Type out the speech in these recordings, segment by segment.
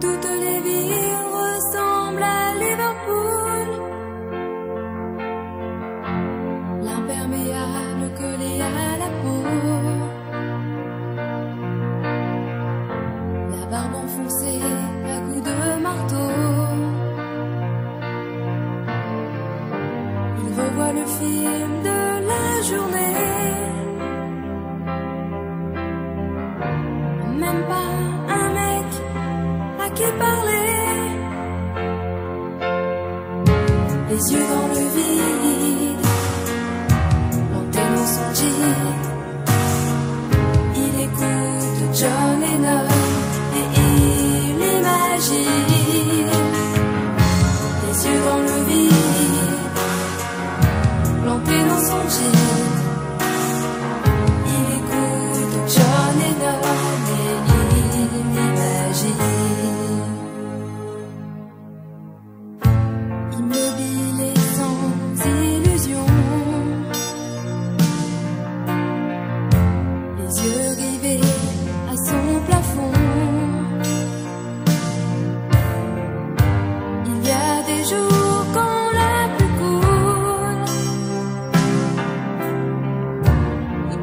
Toutes les villes ressemblent à Liverpool. L'imperméable collé à la peau. La barbe enfoncée à coups de marteau. Il revoit le film de la journée. Les yeux dans le vide, l'antenne dans son jean. Il écoute John Lennon et il imagine. yeux rivés à son plafond. Il y a des jours quand la plus coule,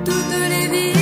toutes les vies.